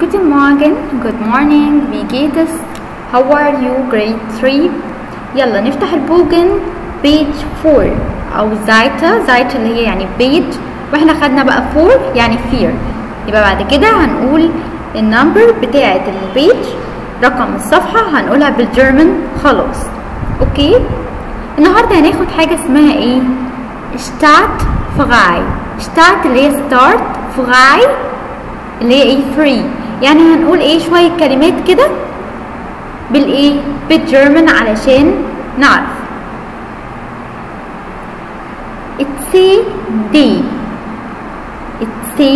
Guten Morgen, good morning, wie geht es? How are you? Grade 3 يلا نفتح ال book on page 4 أو Seite Seite اللي هي يعني page. وإحنا خدنا بقى 4 يعني vier. يبقى بعد كده هنقول ال number بتاعة ال page رقم الصفحة هنقولها بال German خلاص. okay النهاردة هناخد حاجة اسمها إيه؟ Start frei ستارت اللي هي ستارت فراي اللي هي إيه؟ فري يعني هنقول إيه؟ شوية كلمات كده بالإيه؟ بالجيرمان علشان نعرف. It's a day. It's a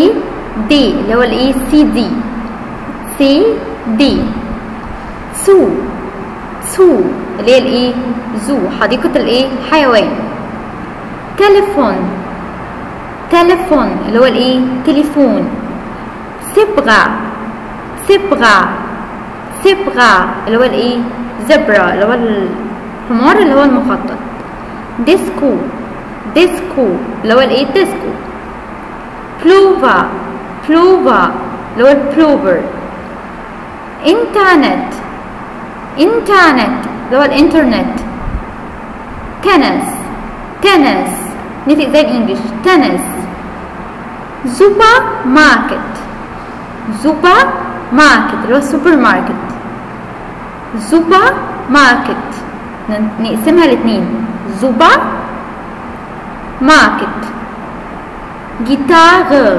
day. اللي هو الإيه؟ سي دي سي دي سو سو اللي هي الإيه؟ Zoo حديقة الإيه؟ حيوان. Telefon Telefon اللي هو الإيه؟ تليفون Zebra Zebra Zebra اللي هو الإيه؟ zebra اللي هو الحمار اللي هو المخطط. Disko Disko اللي هو الإيه؟ ديسكو Pullover Pullover اللي هو البلوفر. Internet Internet اللي هو الإنترنت. Tennis Tennis نطق زي ال English. Tennis Supermarkt Supermarkt اللي هو السوبر ماركت Supermarkt نقسمها لاتنين. Supermarkt Gitarre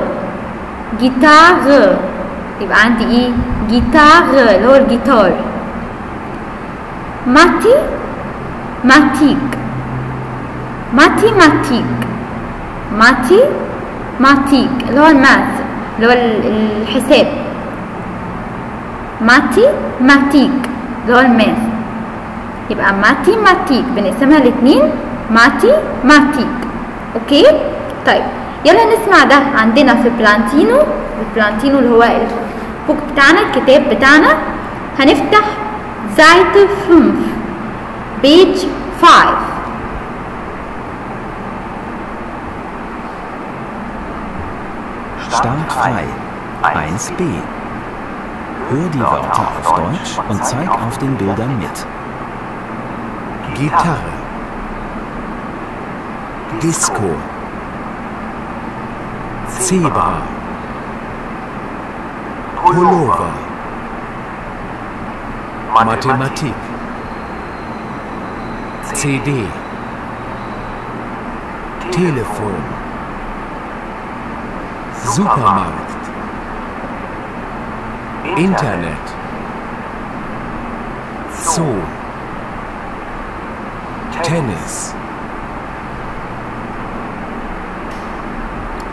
Gitarre يبقى عندي إيه؟ Gitarre اللي هو الجيتار. Mathe Mathematik Mathematik Mathematik اللي هو ال math اللي هو الحساب. ماتي ماتيك اللي هو يبقى Mathematik. بنقسمها لاتنين. Mathe matik. Okay؟ طيب يلا نسمع ده عندنا في Planetino. ال Planetino اللي هو ال book بتاعنا الكتاب بتاعنا. هنفتح Seite 5 page 5 Start frei. 1b. Hör die Wörter auf Deutsch und zeig auf den Bildern mit. Gitarre, Disco, Zebra, Pullover, Mathematik, CD, Telefon, Supermarkt, Internet, Zoo, Tennis.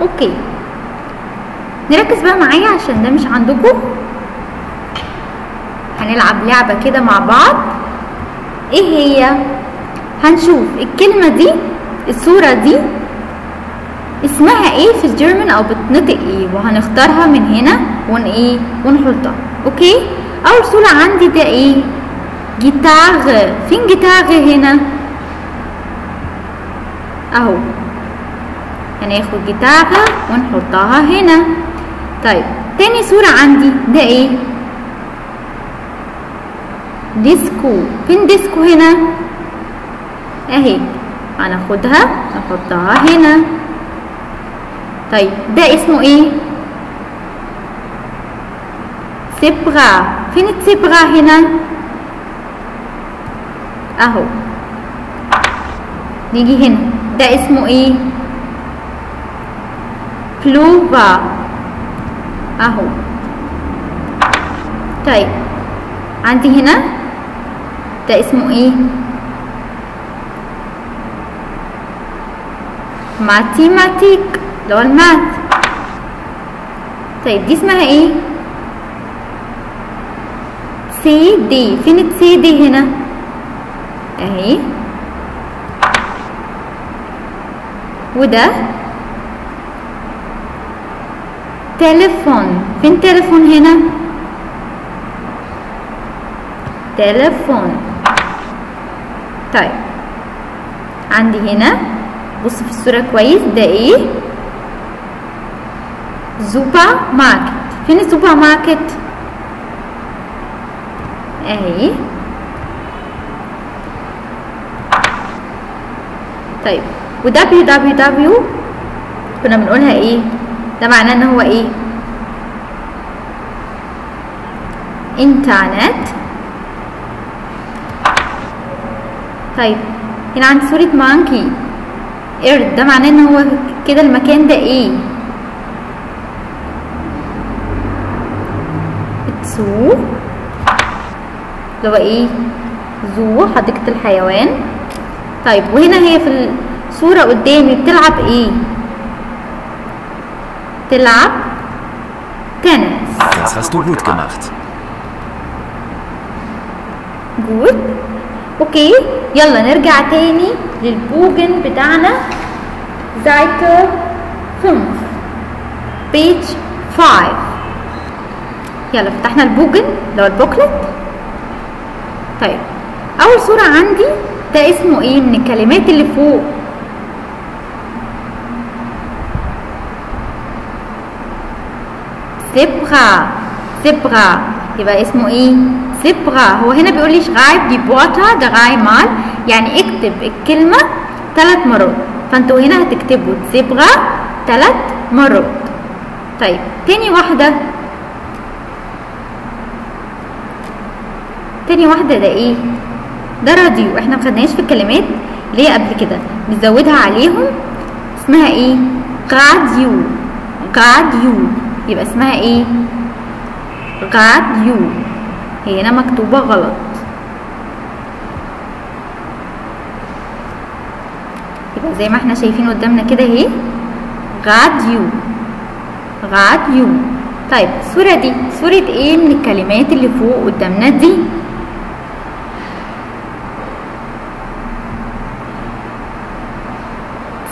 أوكي نركز بقى معايا عشان ده مش عندكم. هنلعب لعبة كده مع بعض. إيه هي؟ هنشوف الكلمة دي الصورة دي. اسمها إيه في الجيرمان أو بتنطق إيه؟ وهنختارها من هنا ون إيه؟ ونحطها. Okay؟ اول صورة عندي ده إيه؟ Gitarre. فين Gitarre هنا؟ اهو. هناخد Gitarre ونحطها هنا. طيب تاني صورة عندي ده إيه؟ Disko. فين Disko هنا؟ اهي. هناخدها نحطها هنا. طيب ده اسمه إيه؟ سبغة فين السبغة هنا؟ أهو. نيجي هنا. ده اسمه إيه؟ بلوفا. أهو. طيب. عندي هنا. ده اسمه إيه؟ Mathematik. اللي هو ال math طيب دي اسمها إيه؟ سي دي فين السي دي هنا؟ أهي. وده؟ Telefon. فين Telefon هنا؟ Telefon. طيب عندي هنا. بص في الصورة كويس. ده إيه؟ Supermarkt فين السوبر ماركت اهي طيب و www كنا بنقولها إيه؟ ده معناه إن هو إيه؟ انترنت طيب. هنا عندي صورة مانكي قرد ده معناه إن هو كده المكان ده إيه؟ زو. اللي هو إيه؟ زو حديقة الحيوان. طيب وهنا هي في الصورة قدامي بتلعب إيه؟ تلعب تنس. Das hast du gut gemacht. good. Okay يلا نرجع تاني لل Bogen بتاعنا. Seite 5 page 5 يلا فتحنا ال Bogen اللي هو ال booklet. طيب أول صورة عندي ده اسمه إيه؟ من الكلمات اللي فوق. زبرا زبرا يبقى اسمه إيه؟ زبرا هو هنا بيقول لي schreib die Wörter dreimal يعني اكتب الكلمة ثلاث مرات. فأنتوا هنا هتكتبوا زبرا ثلاث مرات. طيب تاني واحدة. تاني واحدة ده إيه؟ ده راديو. إحنا مخدناش في الكلمات اللي هي قبل كده. بنزودها عليهم. اسمها إيه؟ راديو. راديو. يبقى اسمها إيه؟ راديو. هي هنا مكتوبة غلط. يبقى زي ما إحنا شايفين قدامنا كده اهي. راديو. راديو. طيب الصورة دي صورة إيه من الكلمات اللي فوق قدامنا دي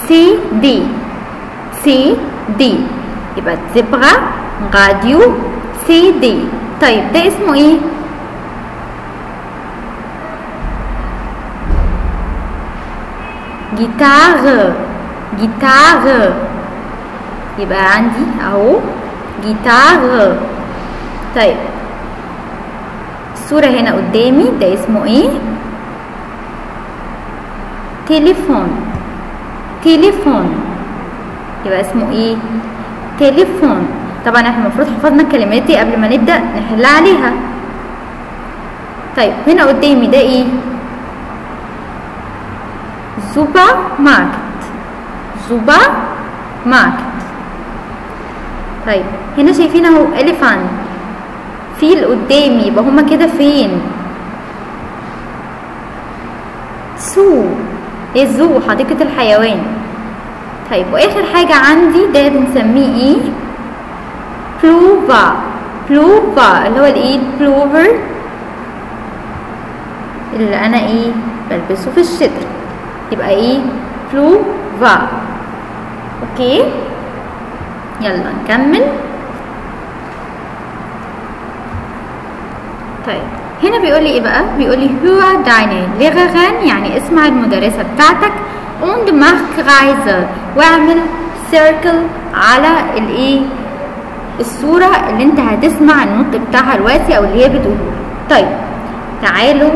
CD CD يبقى Zebra راديو سي دي طيب ده اسمه إيه؟ جيتار جيتار يبقى عندي أهو جيتار طيب الصورة هنا قدامي ده اسمه إيه؟ تليفون. تليفون. يبقى اسمه إيه؟ تليفون. طبعا إحنا المفروض حفظنا الكلمات دي قبل ما نبدأ نحل عليها. طيب هنا قدامي ده إيه؟ سوبر ماركت سوبر ماركت طيب هنا شايفين أهو Elefant فيل قدامي. يبقى هما كده فين؟ Zoo إيه ال Zoo؟ حديقة الحيوان. طيب وآخر حاجة عندي ده بنسميه إيه؟ Pullover Pullover اللي هو الإيه؟ بلوفر اللي أنا إيه؟ بلبسه في الشتاء يبقى إيه؟ Pullover okay؟ يلا نكمل. طيب هنا بيقول لي إيه بقى؟ بيقول لي هو deine Lehrerin يعني اسمع المدرسة بتاعتك. Und mach Kreise واعمل سيركل على الايه الصورة اللي انت هتسمع النطق بتاعها دلوقتي أو اللي هي بتقوله. طيب تعالوا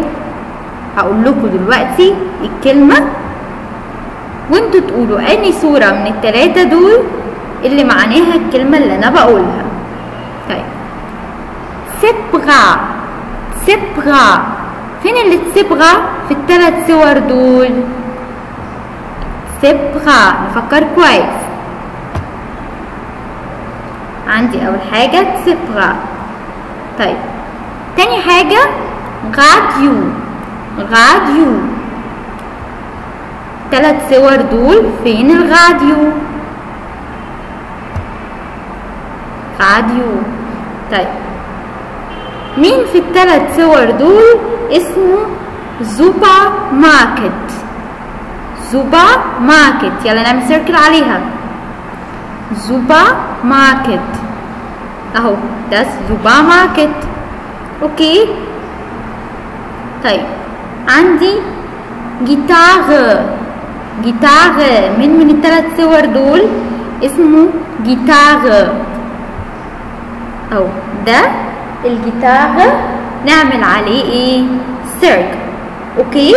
هقول لكم دلوقتي الكلمة. وانتوا تقولوا أني صورة من التلاتة دول اللي معناها الكلمة اللي أنا بقولها. طيب. سبغا سبغا فين اللي تسبغا في التلات صور دول. سبغا نفكر كويس. عندي أول حاجة تسبغا طيب تاني حاجة راديو راديو تلات صور دول فين الراديو راديو طيب مين في التلات صور دول اسمه سوبر ماركت؟ سوبر ماركت يلا نعمل circle عليها سوبر ماركت اهو ده سوبر ماركت okay طيب عندي جيتار جيتار من من الثلاث صور دول اسمه جيتار اهو ده الجيتار نعمل عليه إيه circle okay